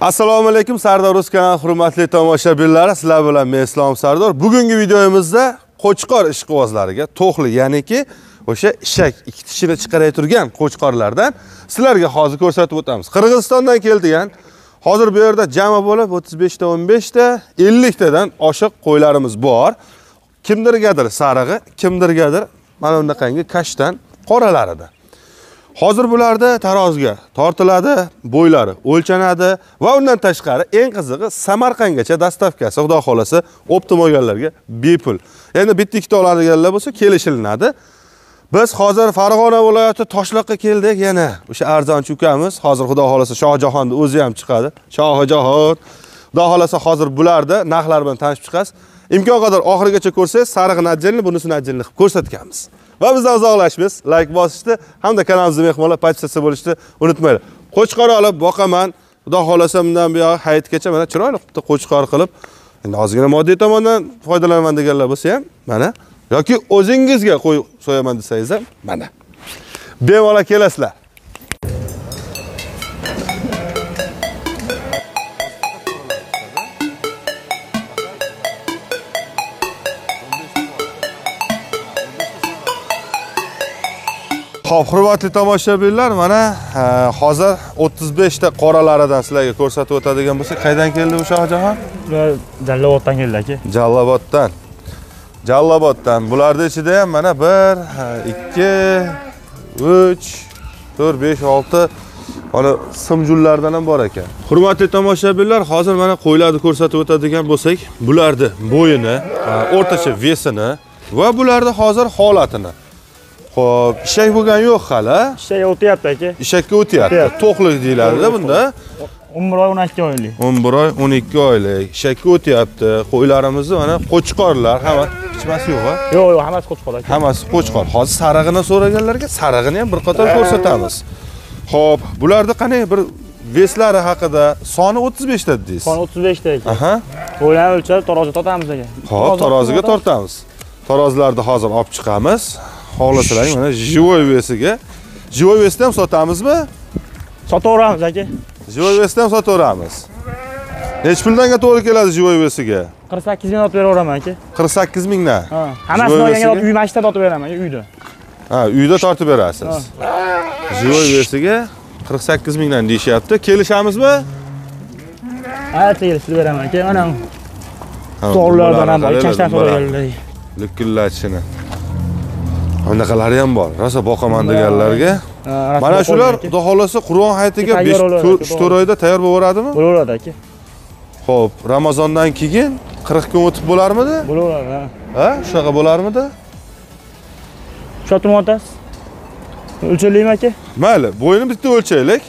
assalomu alaykum sardor rus kanali hurmatli tomoshabinlari sizlar bilan men islom sardor. Bugungi videomizda qo'chqor ishqibozlariga to'xli ya'niki o'sha ishak ikki tishini chiqaray turgan qo'chqorlardan sizlarga hozir ko'rsatib o'tamiz. Qirg'izistondan keltigan hozir bu yerda jami bo'lib 35 ta 15 ta 50 tadan oshiq qo'ylarimiz bor. Kimdirgadir sarig'i kimdirgadir mana bunaqangi kashtan qoralaridan. Hozir bularda taroziga tortiladi bo'ylari o'lchanadi va undan tashqari eng qizig'i samarqandgacha dastavkasi xudo xohlasa optim olganlarga bepul. Endi bitta ikkita oladiganlar bo'lsa kelishilinadi. Biz hozir farg'ona viloyati toshloqqa keldik. Yana o'sha arzonchi ukamiz hozir xudo xohlasa shohjahonni o'zi ham chiqadi. Shohjahon. Xudo xohlasa hozir bularda narxlar bilan tanishib chiqasiz. Imkon qadar oxirigacha ko'rsangiz sarig'ini отдельно bunisini отдельно qilib ko'rsatganmiz. Va bizdan uzoqlashmiz layk bosishni hamda kanalimizni mehmonlar podpisatsiya bo'lishni unutmanglar qo'chqor olib boqaman. Xudo xohlasa bundan buyog'i hayitgacha mana chiroyli bitta qo'chqor qilib endi ozgina moddiy tomondan foydalanaman deganlar bo'lsa ham mana yoki o'zingizga qo'y so'yaman desangiz ham mana. Bemalol kelasizlar. Xo'p, hurmatli tomoshabinlar, mana e, hozir 35 ta qoralaridan sizlarga ko'rsatib o'tadigan bo'lsak, qaydan keldi bu Shohjahon? Ular Jalloboddan keldi aka. Jalloboddan. Jalloboddan. Bularning ichida ham mana 1, 2, 3, 4, 5, 6 mana simjullardan ham bor ekan. Hurmatli tomoshabinlar, hozir mana qo'ylarni ko'rsatib o'tadigan bo'lsak, bularni bo'yini, e, o'rtacha vesini va bularni hozir holatini Xo'p, ishak bo'lgani yo'q hali. Ishga o'tyapti aka. Ishakka o'tyapti. To'qlik deyiladi bunda. 11 oy 12 oylik. 11 oy, 12 oylik. Ishakka o'tyapti. Qo'ylarimizni mana qo'chqorlar, hamma ichmasi yo'q a? Yo'q, yo'q, hammasi qo'chqor aka. Hammasi qo'chqor. Hozir sarig'ini so'raganlarga sarig'ini ham bir qator ko'rsatamiz. Xo'p, bularda qanday bir veslari haqida soni 35 ta dedingiz. Son 35 ta aka. Aha. O'ylanib o'lchab taroziga tortamiz aka. Xo'p, taroziga tortamiz. Tarozilarni hozir olib chiqamiz. Xohlasalaring mana живой vesiga. Живой vesni ham sotamizmi? Sotaveramiz aka. Живой vesni ham sotaveramiz. Nechi puldan to'g'ri keladi живой vesiga? 48 ming otib beraveraman aka. 48 mingdan. Ha, hammasini olganga uy mashinada otib beraman uyda. Ha, uyda tortib berasiz. Живой vesiga 48 mingdan deyishyapti. Kelishamizmi? Ha, tegishli beraman aka. Mana to'g'rilardan ham bor, bular- so'raganlar. Likillatishini. Bunaqalari ham bor. Rosa boqaman deganlarga. Mana shular aka. xudo xohlasa Qur'on hayitiga 5 bo'ladi, 4 oyda tayyor bo'laveradimi? Bo'laveradi aka. Xo'p, Ramazondan keyin 40 kun o'tib bo'larmidi? Bo'laveradi. ha. Ha, shunaqa bo'larmidi? Shotib otasiz. O'lchalaymi aka? Mayli, bo'yni bitta o'lchaylik.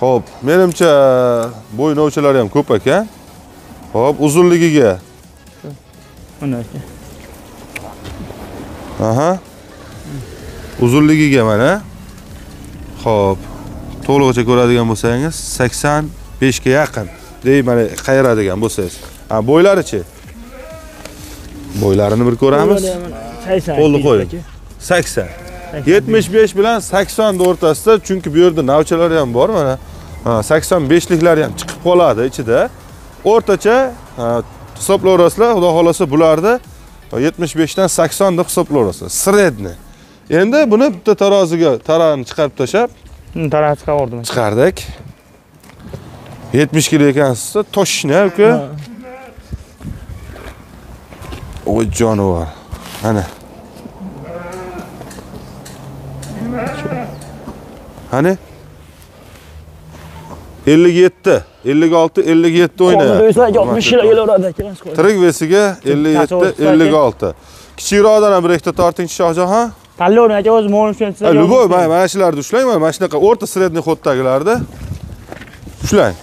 Xo'p, menimcha bo'yin o'lchalari ham ko'p ekan. Xo'p, uzunligiga. Mana aka. Aha. Uzunligiga mana. Xo'p. To'lig'icha ko'radigan bo'lsangiz 85 ga yaqin. Dey mana qayiradigan bo'lsangiz. Ha, bo'ylarichi? Bo'ylarini bir ko'ramiz. 80. Qo'lni qo'ying. 80. 75 bilan 80 ni o'rtasida chunki bu yerda navchalari ham bor mana. Ha, 85liklar ham chiqib qoladi ichida. O'rtacha ha, hisoblayverasizlar, xudo xolasa bularni 75 dan 80 deb hisoblayverasizlar. Sredni. Endi buni bitta taroziga tarani chiqarib tashab Taraf chiqaverdim. aka. chiqardik. 70 kilo ekansiz, toshni uka. Ha. Oy jonivor. Ana. Hani? 57, 56, 57 Qoldi o'ynayapti. esa 60 kilo kelaveradi aka. Tirik vesiga 57, Tasavvur 56. Kichikroqdan ham bir ikkita tortingchi Shohjahon. Tanlayvering aka o'zi mo'l tushunsa. Ha, Luboy, mana mana shularni ushlang, mana mana shunaqa o'rta sredniy xoddagilarni ushlang.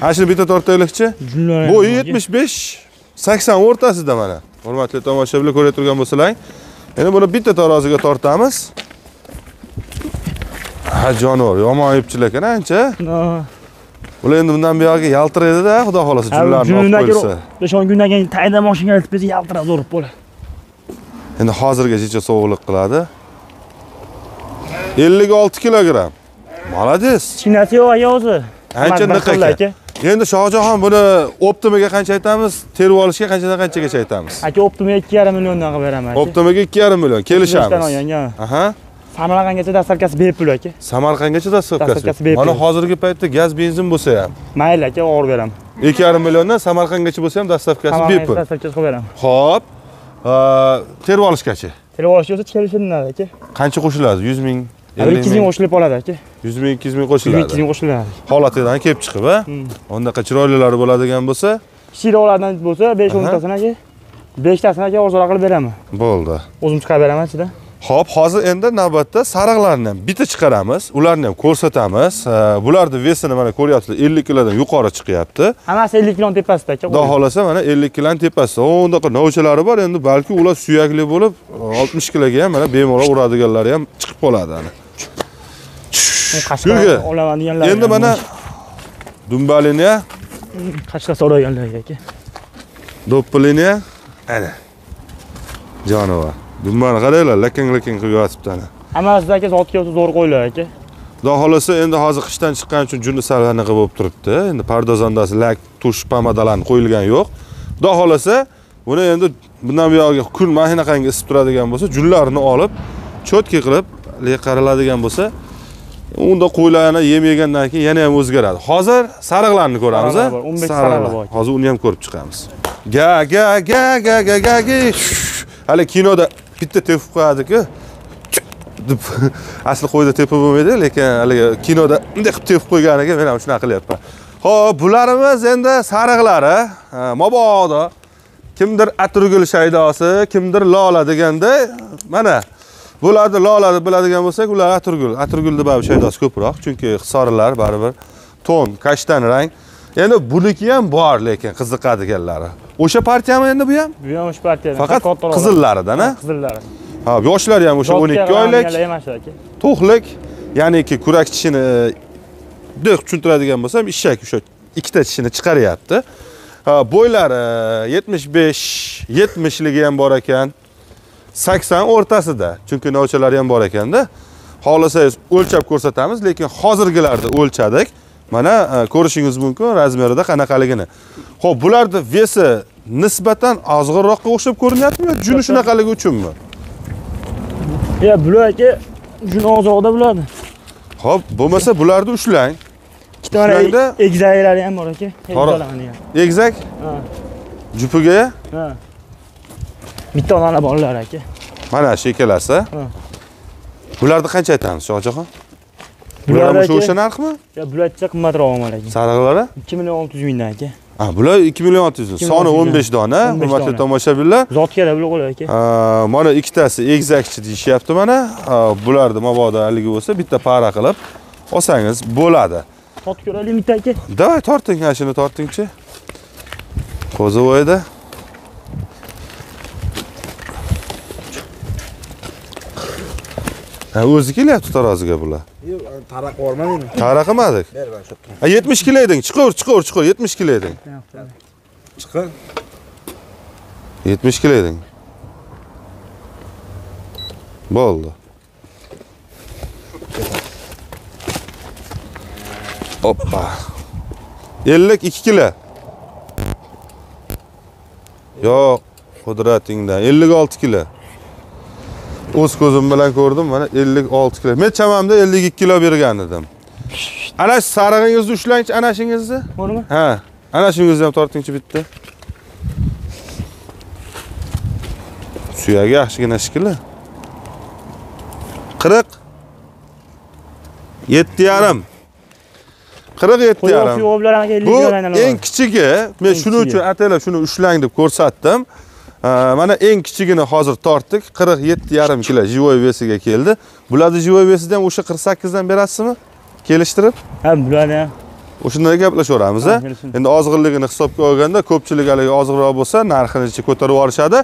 Ana shuni bitta tortaylikchi. Bo'yi 75 80 o'rtasida mana. Hurmatli tomoshabinlar ko'rib turgan bo'lsalaring, endi buni bitta taroziga tortamiz. Ha jonivor, yomon yebchilar ekan ancha. Bular endi bundan buyog'iga yaltiraydi-da, xudo xolasa junlarni olib qo'yilsa. 5-10 kundan keyin tayda mashinaga ilib bersa yaltirab zo'rib bo'ladi. Endi hozirgacha sovuqlik qiladi. 56 kilogramm. Молодец. Chinasi yo'q aka o'zi. ancha niq ekan endi shohjahon buni optimaga qancha aytamiz terib olishga qanchadan qanchagacha aytamiz aka optima ikki yarim milliondan qilib beraman optimaga ikki yarim million kelishamiz aha samarqandgacha dastavkasi bepul aka. Samarqandgacha Dastavkasi bepul. mana hozirgi paytda gaz benzin bo'lsa ham. Mayli aka olib beraman. Ikki yarim milliondan samarqandgacha bo'lsa ham dastavkasi bepul dastavkasi qilib beraman ho'p. Terib olishgachi telefon olish bo'lsa kelishilinadi aka. Qancha qo'shiladi? Yuz ming ikki yuz ming qo'shilib oladi aka. Yuz ming ikki yuz ming ming ikki qo'shiladi yuz ming qo'shiladi. Holatidan kelib chiqib a Hmm. unaqa chiroylilari bo'ladigan bo'lsa? Shirolardan bo'lsa besh o'ntasini aka. Beshtasini aka ozroq qilib beraman. Bo'ldi. O'zim chiqarib beraman ichida Xo'p, hozir endi navbatda sariqlarni ham bitta chiqaramiz, ularni ham ko'rsatamiz. Bularni vesini mana ko'ryapsizlar, 50 kilodan yuqori chiqyapti. hammasi ellik kiloni tepasida aka Xudo xolasa mana 50 kilodan tepasida. O'ndaqa novchalari bor, endi balki ular suyakli bo'lib 60 kiloga ham mana bemalol uradiganlari ham chiqib qoladi ana. qashqar Gulga. olaman deganlar Endi mana dumbalini ham, qashqa so'raganlar aka do'ppilini ham ana. Jonivor. Dumbani qaranglar, lakang-lakang qilib yotibdi ana. hammasida aka zotga o'zi zo'r qo'ylar aka Xudo xolasa endi hozir qishdan chiqqan uchun juni sal anaqa bo'lib turibdi. Endi pardozandasi lak, tush, pomadalarni qo'yilgani yo'q. Xudo xolasa buni endi bundan buyog'iga kun mana shunaqangi isib turadigan bo'lsa, junlarini olib cho'tki qilib qaraladigan bo'lsa, unda qo'ylarni yem yegandan keyin yana ham o'zgaradi. Hozir sariqlarni ko'ramiz, a? Bor, 15 sariqlar. Hozir uni ham ko'rib chiqamiz. Ga ga ga ga ga ga ga. Hali kinoda bitta tepib qo'yadi-ku. deb asli qo'yda tepib bo'lmaydi lekin haligi kinoda bunday qilib tepib qo'yganiga men ham shunaqa qilyapman. Ho'p bularimiz endi sariqlari. Ha, mabodo kimdir atirgul shaydosi kimdir lola deganda mana bularni lola deb biladigan bo'lsak ular atirgul atirgulni baribir shaydosi ko'proq chunki hisorilar baribir ton kashtan rang. Endi buniki ham bor lekin qiziqadiganlari. O'sha partiyami endi bu ham? Bu ham o'sha partiyadan faqat qizillaridan a qizillari ha yoshlari ham o'sha 12 oylik. emas aka to'qlik ya'niki kurak tishini bunday tushuntiradigan bo'lsam eshak o'sha ikkita tishini chiqaryapti. Ha, bo'ylari 75 70ligi ham bor ekan. 80 o'rtasida chunki novchalari ham bor ekanda. Xohlasangiz o'lchab ko'rsatamiz lekin hozirgilarni o'lchadik mana e, ko'rishingiz mumkin razmerida qanaqaligini. Ho'p bularni vesi nisbatan ozg'inroqqa o'xshab ko'rinyaptimi yo juni shunaqaligi uchunmi? Ya bular aka jun ozroqda bo'ladi ho'p bo'lmasa bularni ushlang. Ushlarda- egzaklari ham bor aka. Egizak ha. Jupiga? Ha. Bitta onali bolalar aka. Mana shu ikkalasi. Bularni qancha aytamiz shohjahon bular bular ham o'sha narxmi? ya bularcha qimmatroq mana aka sariqlari ikki million olti yuz mingdan aka ha bular ikki million olti yuz. Ming. 2 soni o'n besh dona 15 hurmatli tomoshabinlar. Zotga bular aka mana ikkitasi egizakchi deyishyapti mana. Bularni mabodo haligi bo'lsa bitta para qilib olsangiz bo'ladi. Sotib ko'raylik bitta aka. Давай torting shuni tortingchi. Qo'zivoyda o'zi kelyapti taroziga bular Yo'q, taraq borma meni. Tara qilmadik. Ber mana shu. Ha 70 kilo eding. Chiqaver, chiqaver, chiqaver. 70 kilo eding. Chiqin. 70 kilo eding. Bo'ldi. Hoppa. 52 kilo. Yo'q, qudratingdan 56 kilo. O'z ko'zim bilan ko'rdim, mana 56 kilo. Men chamamda 52 kilo bergan edim. Ana shu sarig'ingizni ushlangchi, ana shingizni. bormi Ha, ana shungizni ham tortingchi bitta. Suyagi yaxshigina shikili. 40 7 yarim. 47 qo'yib yarim. Bu eng kichigi. Men shuning uchun ataylab shuni ushlang deb ko'rsatdim. Mana eng kichigini hozir tortdik. 47 yarim kilo живой vesiga keldi. Bularni живой vesida ham o'sha 48 dan berasizmi? Kelishtirib? ha bularni ham O'shanda gaplashaveramiz a. Endi ozg'inligini hisobga olganda ko'pchilik haligi ozg'inroq bo'lsa, narxini ko'tarib yuborishadi.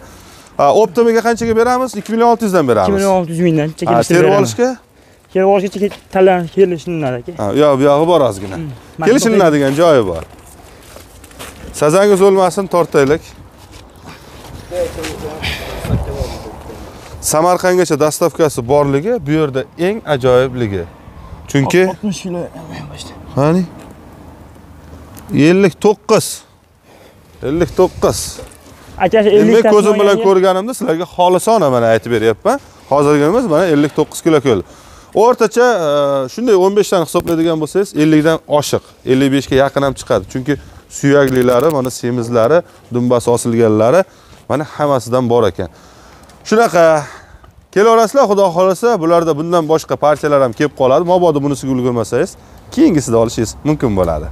Ha, Optimaga qanchaga beramiz? 2 million 600 dan beramiz. million olti yuz mingdan Ha, chekilishtirib terib olishga? kelib olishgacha tanlanib kelishilinadi aka Ha, yo, bu yog'i bor ozgina. Mana Kelishilinadigan joyi bor. Sazangiz o'lmasin, tortaylik. Samarqandgacha dastavkasi borligi bu yerda eng ajoyibligi. Chunki oltmish kilo Qani? 59 59 akasi Men 50 ko'zim bilan ko'rganimda sizlarga xolisona mana aytib beryapman. Hozirgimiz mana 59 kilo keldi. O'rtacha e, shunday 15 tani hisoblaydigan bo'lsangiz 50 dan oshiq, 55 ga yaqin ham chiqadi. Chunki suyaklilari, mana semizlari, dumbasi osilganlari mana hammasidan bor ekan. Shunaqa kelaverasizlar, xudo xohlasa bularda bundan boshqa partiyalar ham kelib qoladi. Mabodo bunisiga ulgurmasangiz, keyingisida olishingiz mumkin bo'ladi.